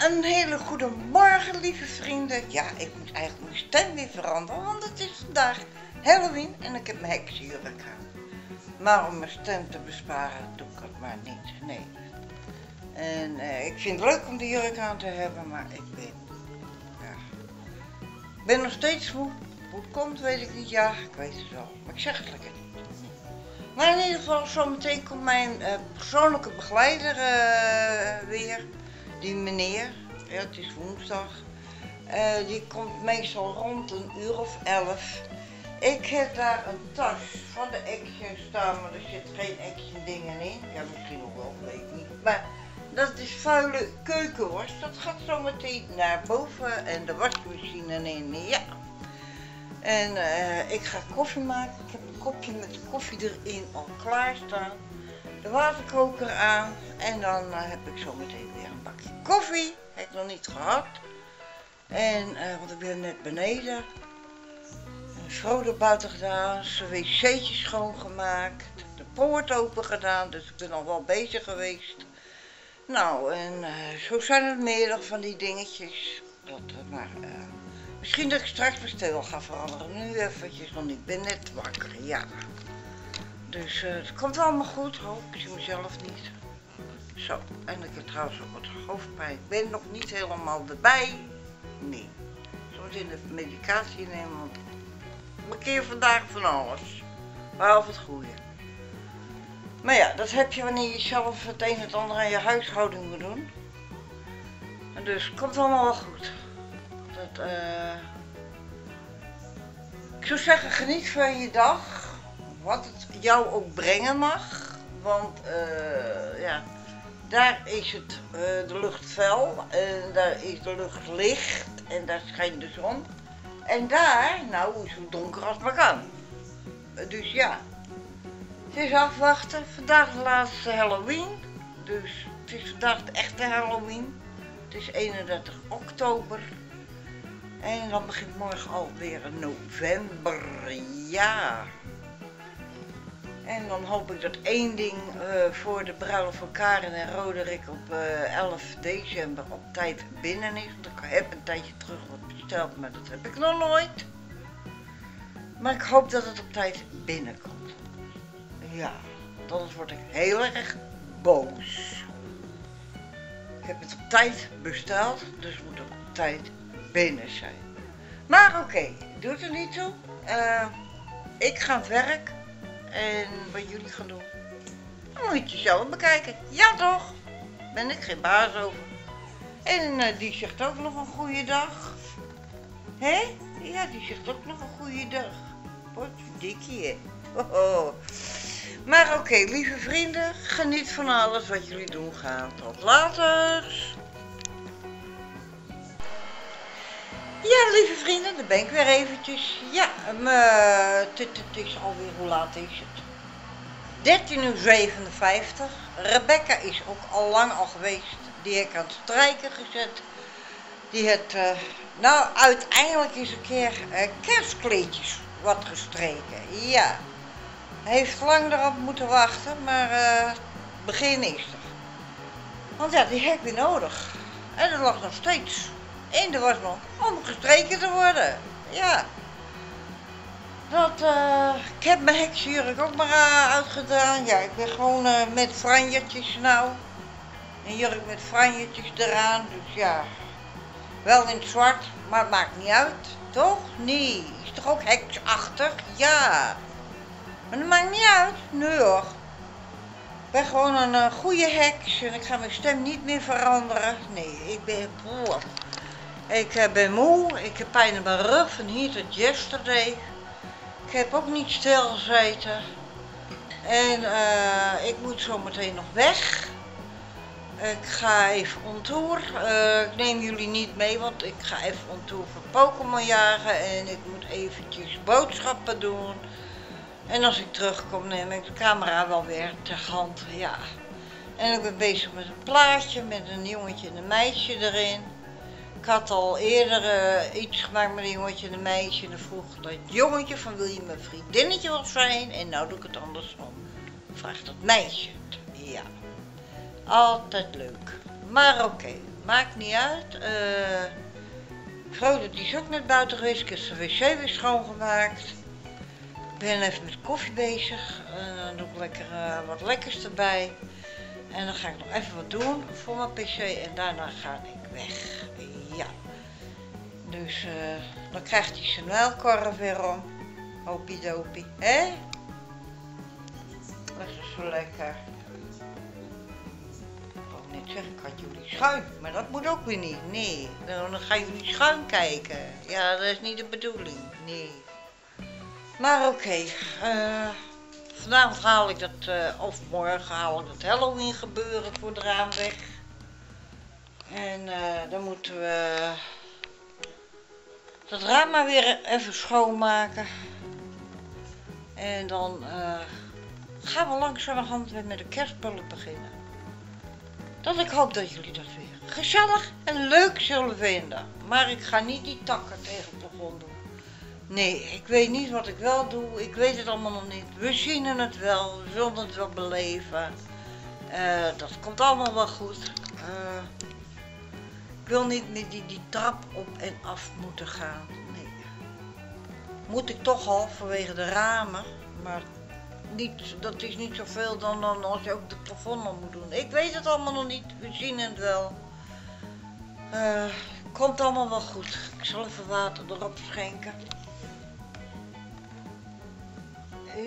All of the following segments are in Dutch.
een hele goede morgen, lieve vrienden. Ja, ik moet eigenlijk mijn stem weer veranderen, want het is vandaag Halloween en ik heb mijn heksenjurk aan. Maar om mijn stem te besparen, doe ik het maar niet. Nee. En eh, ik vind het leuk om die jurk aan te hebben, maar ik ben, ja, ben nog steeds moe. Hoe het komt, weet ik niet. Ja, ik weet het wel, maar ik zeg het lekker niet. Maar in ieder geval, zometeen komt mijn eh, persoonlijke begeleider eh, weer. Die meneer, ja, het is woensdag. Eh, die komt meestal rond een uur of elf. Ik heb daar een tas van de Action staan, maar er zit geen Action dingen in. Ja, misschien nog wel, weet ik niet. Maar dat is vuile keukenworst. Dat gaat zo meteen naar boven en de wasmachine in. Ja. En eh, ik ga koffie maken. Ik heb een kopje met koffie erin al klaarstaan. De waterkoker aan. En dan eh, heb ik zo meteen weer een bakje koffie. Heb ik nog niet gehad. En, eh, want ik ben net beneden. Een schroder buiten gedaan. Zijn wc'tje schoongemaakt. De poort open gedaan. Dus ik ben al wel bezig geweest. Nou, en zo zijn er meerdere van die dingetjes. Dat, maar... Misschien dat ik straks mijn stil ga veranderen. Nu eventjes niet. Ik ben net wakker, ja. Dus uh, het komt allemaal goed. Oh, ik zie mezelf niet. Zo, en ik heb trouwens ook wat hoofdpijn. Ik ben nog niet helemaal erbij. Nee. Soms in de medicatie nemen, want ik keer vandaag van alles. Behalve het goede. Maar ja, dat heb je wanneer je zelf het een en het ander aan je huishouding moet doen. En dus het komt allemaal wel goed. Dat, uh... Ik zou zeggen, geniet van je dag. Wat het jou ook brengen mag. Want uh, ja, daar is het, uh, de lucht fel. En daar is de lucht licht. En daar schijnt de zon. En daar, nou, is het donker als maar kan. Dus ja. Het is afwachten. Vandaag de laatste Halloween. Dus het is vandaag de echte Halloween. Het is 31 oktober. En dan begint morgen alweer november, ja. En dan hoop ik dat één ding uh, voor de bruiloft van Karen en Roderick op uh, eh, 11 december op tijd binnen is. Want ik heb een tijdje terug wat besteld, maar dat heb ik nog nooit. Maar ik hoop dat het op tijd binnenkomt. Ja, anders word ik heel erg boos. Ik heb het op tijd besteld, dus moet het op tijd binnen zijn. Maar oké, doet er niet toe. Uh, ik ga aan het werk. En wat jullie gaan doen, dan moet je zelf bekijken. Ja toch? Ben ik geen baas over. En uh, die zegt ook nog een goede dag. Hé? Ja, die zegt ook nog een goede dag. Wat dikkie, hè? Oh, oh. Maar oké, lieve vrienden, geniet van alles wat jullie doen gaan. Tot later. Ja, lieve vrienden, daar ben ik weer eventjes. Ja, het, is alweer, hoe laat is het? 13 uur 57. Rebecca is ook al lang al geweest. Die heb ik aan het strijken gezet. Die het, uh, nou uiteindelijk is een keer uh, kerstkleedjes wat gestreken. Ja, heeft lang erop moeten wachten, maar uh, begin is er. Want ja, die heb weer nodig. En dat lag nog steeds in de wasmand om gestreken te worden. Ja. Dat, uh, ik heb mijn heksenjurk ook maar uh, uitgedaan. Ja, ik ben gewoon uh, met franjetjes nou. Een jurk met franjetjes eraan. Dus ja, wel in het zwart, maar het maakt niet uit. Toch? Nee. Is toch ook heksachtig? Ja. Maar dat maakt niet uit. Nee hoor. Ik ben gewoon een goede heks en ik ga mijn stem niet meer veranderen. Nee, ik ben... Oh, ik eh, ben moe, ik heb pijn in mijn rug van hier tot yesterday. Ik heb ook niet stilgezeten. En uh, ik moet zo meteen nog weg. Ik ga even on. Uh, ik neem jullie niet mee, want ik ga even on tour voor Pokémon jagen. En ik moet eventjes boodschappen doen. En als ik terugkom neem ik de camera wel weer ter hand, ja. En ik ben bezig met een plaatje met een jongetje en een meisje erin. Ik had al eerder uh, iets gemaakt met een jongetje en een meisje. En dan vroeg dat jongetje van wil je mijn vriendinnetje wel zijn? En nou doe ik het andersom. Vraagt dat meisje. Ja. Altijd leuk. Maar oké. Maakt niet uit. Eh Frode die is ook net buiten geweest. Ik heb wc weer schoongemaakt. Ik ben even met koffie bezig. En dan doe ik lekker eh, wat lekkers erbij. En dan ga ik nog even wat doen voor mijn pc en daarna ga ik weg. Dus eh, dan krijgt hij zijn muilkorf weer om. Hopie dopie, hè? Dat is zo lekker. Ik wou net zeggen, ik had jullie schuin, maar dat moet ook weer niet. Nee, dan gaan jullie schuin kijken. Ja, dat is niet de bedoeling. Nee. Maar oké, eh, vanavond haal ik dat, eh, of morgen haal ik dat Halloween gebeuren voor de raam weg. En dan moeten we dat raam maar weer even schoonmaken. En dan eh, gaan we langzamerhand weer met de kerstballen beginnen. Dat ik hoop dat jullie dat weer gezellig en leuk zullen vinden. Maar ik ga niet die takken tegen het plafond doen. Nee, ik weet niet wat ik wel doe. Ik weet het allemaal nog niet. We zien het wel. We zullen het wel beleven. Eh, dat komt allemaal wel goed. Eh, wil niet met die, die trap op en af moeten gaan. Nee. Moet ik toch al vanwege de ramen. Maar niet, dat is niet zoveel dan, dan als je ook de plafond moet doen. Ik weet het allemaal nog niet. We zien het wel. Eh, komt allemaal wel goed. Ik zal even water erop schenken. Eh,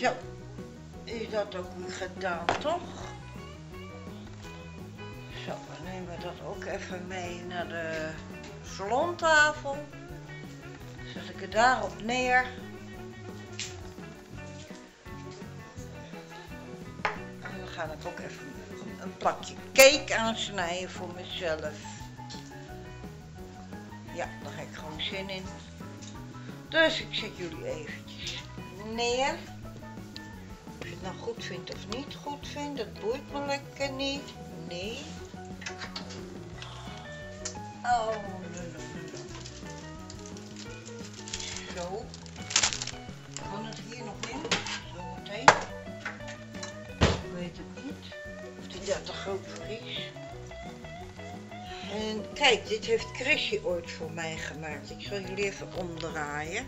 zo. Is dat ook weer gedaan, toch? Zo, dan nemen we dat ook even mee naar de salontafel. Zet ik het daarop neer. En dan ga ik ook even een plakje cake aansnijden voor mezelf. Ja, daar heb ik gewoon zin in. Dus ik zet jullie eventjes neer. Of je het nou goed vindt of niet goed vindt, dat boeit me lekker niet. Nee. Dit heeft Chrisje ooit voor mij gemaakt. Ik zal jullie even omdraaien.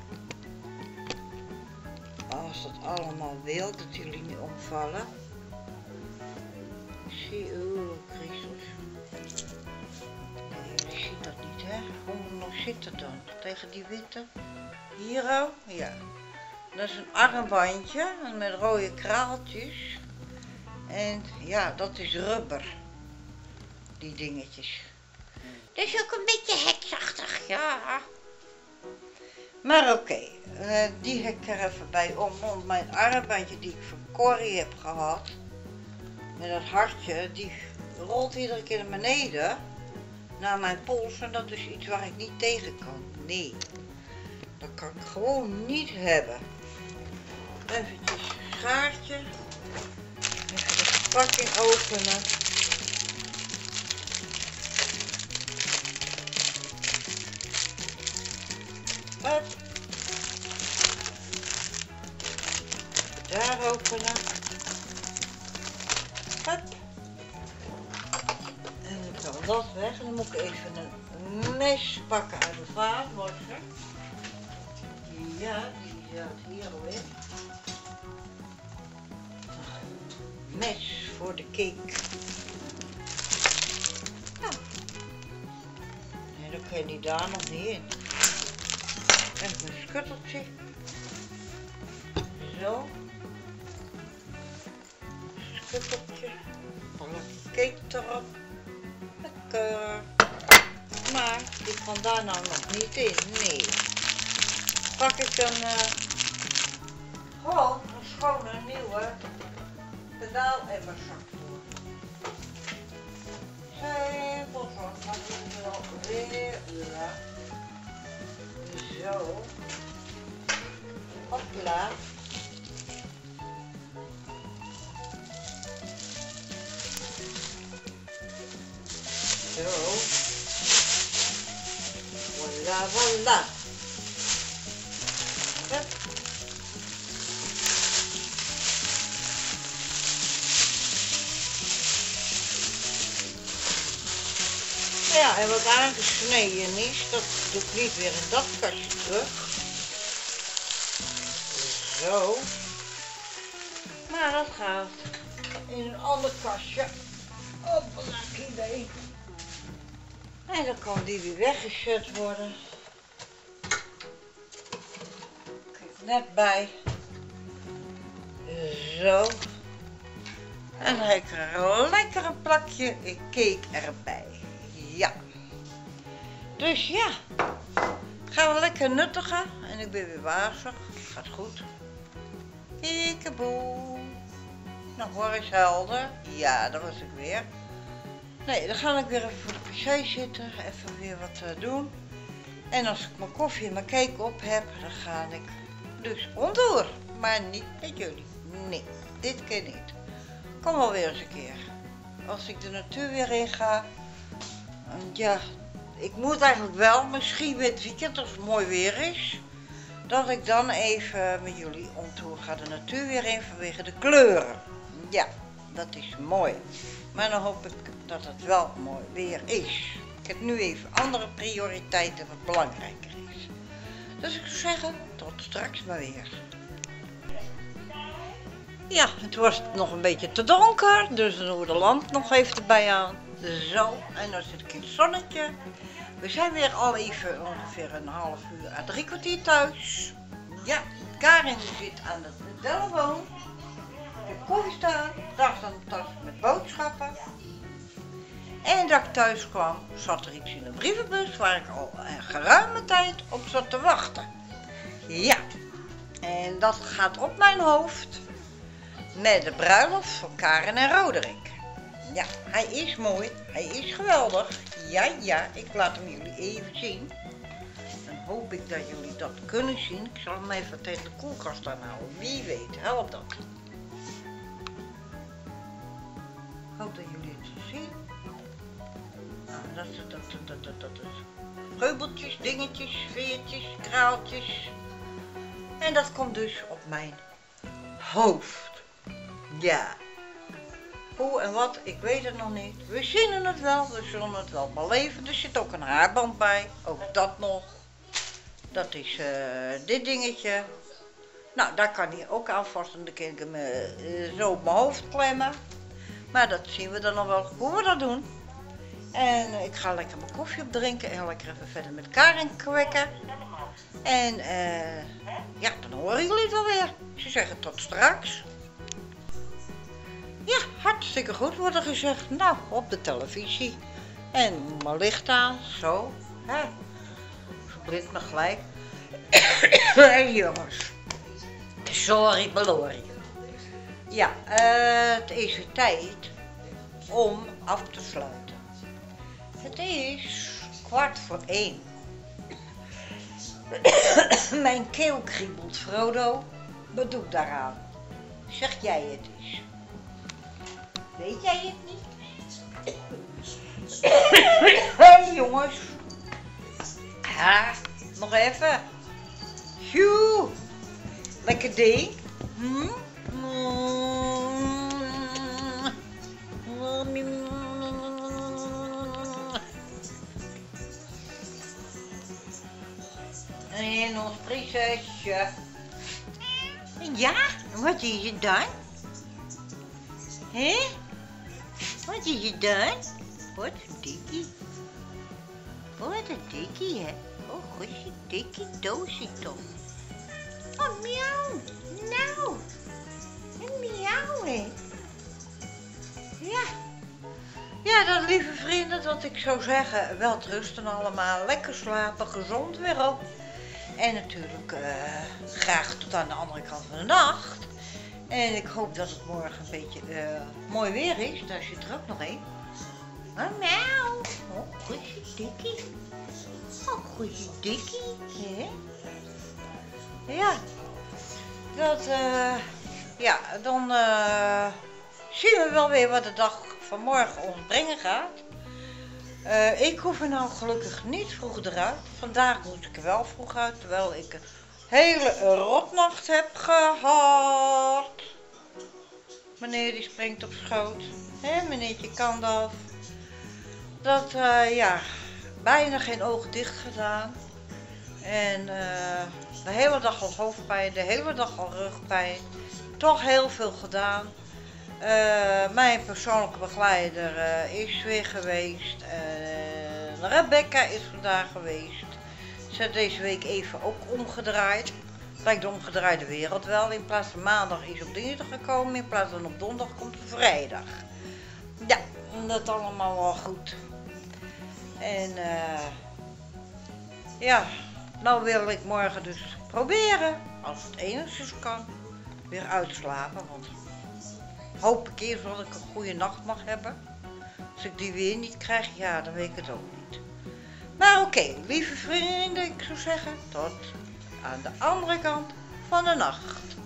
Als dat allemaal wil, dat jullie niet omvallen. Zie, oeh, Christus. Jullie zien dat niet, hè? Hoe nog zit dan? Tegen die witte? Hier ook? Ja. Dat is een armbandje met rode kraaltjes. En ja, dat is rubber. Die dingetjes. Is ook een beetje heksachtig, ja. Maar oké, eh, die heb ik er even bij om. Want mijn armbandje die ik van Corrie heb gehad, met dat hartje, die rolt iedere keer naar beneden. Naar mijn pols en dat is iets waar ik niet tegen kan. Nee, dat kan ik gewoon niet hebben. Even een schaartje. Even de verpakking openen. Daar openen. Hup. En dan kan dat weg. En dan moet ik even een mes pakken uit de vaatwasser. Ja, die zat hier al in. Mes voor de cake. Ja. Nee, dan kan die daar nog niet in. Even een schutteltje. Zo. Schutteltje. Een cake erop. Lekker. Maar die kan daar nou nog niet in. Nee. Pak ik een eh, gewoon een schone nieuwe voor. Zo. Maar die wel weer. Ja. Zo. Hopla. Zo. Voilà, voilà. Hup. Ja, en wat aangesneden is, dat doe ik niet weer in dat kastje terug. Zo. Maar dat gaat in een ander kastje. Op een idee. En dan kan die weer weggezet worden. Kijk, net bij. Zo. En ik er een lekkere plakje cake erbij. Dus ja. Gaan we lekker nuttigen. En ik ben weer wazig. Gaat goed. Peekeboe. Nou, hoor eens helder. Ja, dat was ik weer. Nee, dan ga ik weer even voor de pc zitten. Even weer wat uh, doen. En als ik mijn koffie en mijn cake op heb, dan ga ik dus onderdoor. Maar niet met jullie. Nee, dit keer niet. Kom wel weer eens een keer. Als ik de natuur weer in ga. Ja, ik moet eigenlijk wel, misschien met het weekend als het mooi weer is. Dat ik dan even met jullie om tour ga de natuur weer in vanwege de kleuren. Ja, dat is mooi. Maar dan hoop ik dat het wel mooi weer is. Ik heb nu even andere prioriteiten wat belangrijker is. Dus ik zou zeggen, tot straks maar weer. Ja, het was nog een beetje te donker, dus dan doen we de lamp nog even erbij aan. Zo, en dan zit het zonnetje. We zijn weer al even ongeveer een half uur à drie kwartier thuis. Ja, Karin zit aan de telefoon. Heb koffie staan, dacht aan de tas met boodschappen. En dat ik thuis kwam, zat er iets in de brievenbus waar ik al een geruime tijd op zat te wachten. Ja, en dat gaat op mijn hoofd met de bruiloft van Karen en Roderick. Ja, hij is mooi, hij is geweldig. Ja, ja, ik laat hem jullie even zien. Dan hoop ik dat jullie dat kunnen zien. Ik zal hem even tegen de koelkast aanhouden. Wie weet, helpt dat. Ik hoop dat jullie het zien. Nou, dat, dat, dat, dat, dat, dat dingetjes, veertjes, kraaltjes. En dat komt dus op mijn hoofd. Ja. Hoe en wat, ik weet het nog niet. We zien het wel, we zullen het wel beleven. Er zit ook een haarband bij, ook dat nog. Dat is uh, dit dingetje. Nou, daar kan hij ook aan vast en dan kan ik hem uh, zo op mijn hoofd klemmen. Maar dat zien we dan nog wel hoe we dat doen. En ik ga lekker mijn koffie opdrinken en lekker even verder met Karin kwekken. En ja, dan horen jullie het wel weer. Ze zeggen tot straks. Ja, hartstikke goed wordt er gezegd. Nou, op de televisie. En mijn licht aan, zo. Hè. Verblindt me gelijk. jongens. Sorry, Belori. Ja, uh, het is tijd om af te sluiten. Het is kwart voor één. Mijn keel kriebelt, Frodo. Ik daaraan? Zeg jij het eens. Weet jij het niet? hey jongens. Ha, nog even. Joe. Lekker ding. Hm? En ons prinsesje. Ja, wat is het dan? Hé? Wat is het dan? Wat een dikkie. Wat een dikkie, hè? Oh, goedje, dikkie doosje toch. Oh, miauw. Nou. Een miauw, hè? Ja. Ja, dan lieve vrienden, dat ik zou zeggen, wel rusten allemaal. Lekker slapen, gezond weer op. En natuurlijk uh, graag tot aan de andere kant van de nacht. En ik hoop dat het morgen een beetje uh, mooi weer is. Daar zit er ook nog één. Oh, nou. Oh, goedje dikkie. Oh, goedje dikkie. Hè? Ja. Dat, uh, ja, dan uh, zien we wel weer wat de dag van morgen ons brengen gaat. Uh, ik hoef er nou gelukkig niet vroeg eruit. Vandaag moet ik er wel vroeg uit, terwijl ik een hele rotnacht heb gehad. Meneer die springt op schoot. Hé, meneertje kan dat. Dat, eh, ja, bijna geen ogen dicht gedaan. En eh, de hele dag al hoofdpijn, de hele dag al rugpijn. Toch heel veel gedaan. Eh, mijn persoonlijke begeleider is weer geweest. Rebecca is vandaag geweest. Ze heeft deze week even ook omgedraaid. Lijkt de omgedraaide wereld wel. In plaats van maandag is op dinsdag gekomen. In plaats van op donderdag komt vrijdag. Ja, dat allemaal wel goed. En eh ja, nou wil ik morgen dus proberen, als het enigszins kan, weer uitslapen. Want hoop ik eerst dat ik een goede nacht mag hebben. Als ik die weer niet krijg, ja, dan weet ik het ook Maar oké, lieve vrienden, ik zou zeggen, tot aan de andere kant van de nacht.